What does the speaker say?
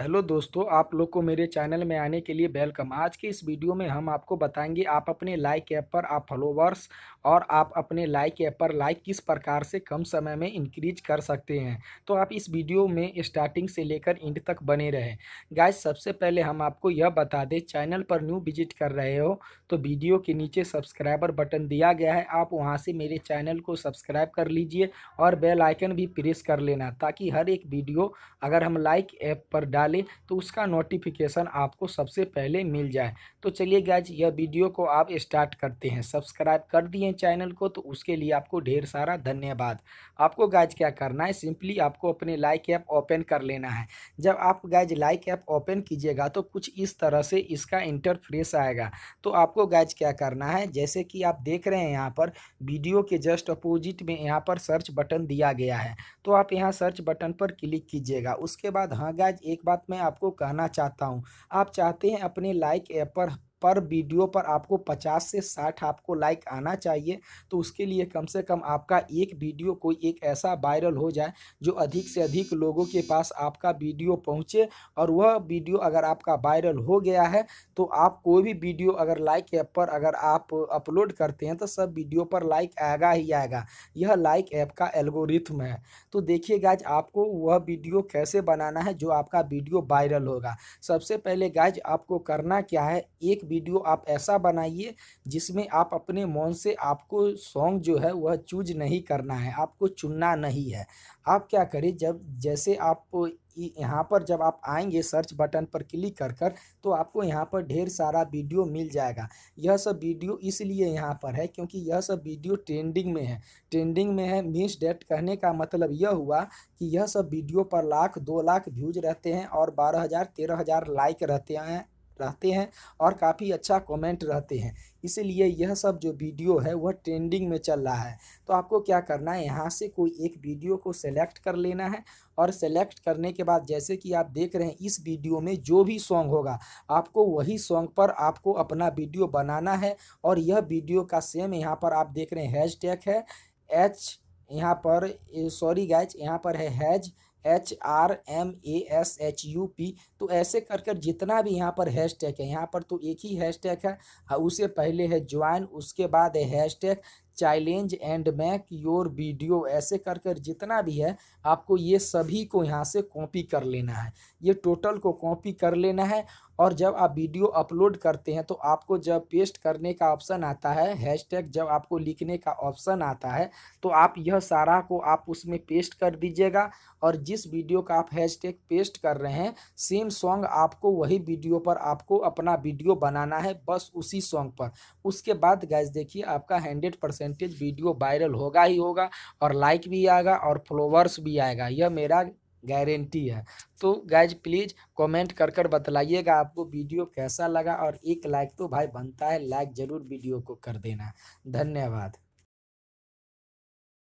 Hello दोस्तों, आप लोग को मेरे चैनल में आने के लिए वेलकम। आज के इस वीडियो में हम आपको बताएँगे आप अपने लाइक ऐप पर आप फॉलोवर्स और आप अपने लाइक ऐप पर लाइक किस प्रकार से कम समय में इंक्रीज कर सकते हैं। तो आप इस वीडियो में स्टार्टिंग से लेकर इंड तक बने रहें। गाइस, सबसे पहले हम आपको यह बता दें, चैनल पर न्यू विज़िट कर रहे हो तो वीडियो के नीचे सब्सक्राइबर बटन दिया गया है। आप वहाँ से मेरे चैनल को सब्सक्राइब कर लीजिए और बेलाइकन भी प्रेस कर लेना ताकि हर एक वीडियो अगर हम लाइक ऐप पर डाल डालें तो उसका नोटिफिकेशन आपको सबसे पहले मिल जाए। तो चलिए गैज यह वीडियो को आप स्टार्ट करते हैं। सब्सक्राइब कर दिए चैनल को तो उसके लिए आपको ढेर सारा धन्यवाद। आपको गैज क्या करना है? सिंपली आपको अपने लाइक ऐप ओपन कर लेना है। जब आप गैज लाइक ऐप ओपन कीजिएगा तो कुछ इस तरह से इसका इंटरफ्रेस आएगा। तो आपको गैज क्या करना है? जैसे कि आप देख रहे हैं यहाँ पर, वीडियो के जस्ट अपोजिट में यहाँ पर सर्च बटन दिया गया है। तो आप यहाँ सर्च बटन पर क्लिक कीजिएगा। उसके बाद हाँ गैज एक बात मैं आपको कहना चाहता हूँ। आप चाहते हैं अपने लाइक ऐप पर पर वीडियो पर आपको पचास से साठ आपको लाइक आना चाहिए तो उसके लिए कम से कम आपका एक वीडियो कोई एक ऐसा वायरल हो जाए, जो अधिक से अधिक लोगों के पास आपका वीडियो पहुँचे और वह वीडियो अगर आपका वायरल हो गया है तो आप कोई भी वीडियो अगर लाइक ऐप पर अगर आप अपलोड करते हैं तो सब वीडियो पर लाइक आएगा ही आएगा। यह लाइक ऐप का एल्गोरिथम है। तो देखिए गाज आपको वह वीडियो कैसे बनाना है, जो आपका वीडियो वायरल होगा। सबसे पहले गाज आपको करना क्या है, एक वीडियो आप ऐसा बनाइए जिसमें आप अपने मन से आपको सॉन्ग जो है वह चूज़ नहीं करना है, आपको चुनना नहीं है। आप क्या करें, जब जैसे आप यहाँ पर जब आप आएँगे सर्च बटन पर क्लिक कर कर तो आपको यहाँ पर ढेर सारा वीडियो मिल जाएगा। यह सब वीडियो इसलिए यहाँ पर है क्योंकि यह सब वीडियो ट्रेंडिंग में है। ट्रेंडिंग में है मीन्स डेट कहने का मतलब यह हुआ कि यह सब वीडियो पर लाख, दो लाख व्यूज़ रहते हैं और बारह हज़ार, तेरह हज़ार लाइक रहते हैं। रहते हैं और काफ़ी अच्छा कमेंट रहते हैं। इसीलिए यह सब जो वीडियो है, वह ट्रेंडिंग में चल रहा है। तो आपको क्या करना है? यहाँ से कोई एक वीडियो को सेलेक्ट कर लेना है और सेलेक्ट करने के बाद जैसे कि आप देख रहे हैं, इस वीडियो में जो भी सॉन्ग होगा, आपको वही सॉन्ग पर आपको अपना वीडियो बनाना है और यह वीडियो का सेम यहाँ पर आप देख रहे हैं हैश टैग है एच यहाँ पर सॉरी गैच यहाँ पर है hash H R M A S H U P तो ऐसे कर कर जितना भी यहाँ पर हैश टैग है यहाँ पर तो एक ही हैश टैग है हाँ, उसे पहले है ज्वाइन उसके बाद है hashtag challenge and make your video, ऐसे कर कर जितना भी है, आपको ये सभी को यहाँ से कॉपी कर लेना है। ये टोटल को कॉपी कर लेना है और जब आप वीडियो अपलोड करते हैं तो आपको जब पेस्ट करने का ऑप्शन आता है, हैशटैग जब आपको लिखने का ऑप्शन आता है तो आप यह सारा को आप उसमें पेस्ट कर दीजिएगा और जिस वीडियो का आप हैशटैग पेस्ट कर रहे हैं, सेम सॉन्ग आपको वही वीडियो पर आपको अपना वीडियो बनाना है, बस उसी सॉन्ग पर। उसके बाद गैस देखिए आपका हंड्रेड परसेंटेज वीडियो वायरल होगा ही होगा और लाइक भी आएगा और फॉलोवर्स भी आएगा। यह मेरा गारंटी है। तो गैज प्लीज़ कमेंट कर कर बतलाइएगा आपको वीडियो कैसा लगा और एक लाइक तो भाई बनता है लाइक ज़रूर वीडियो को कर देना। धन्यवाद।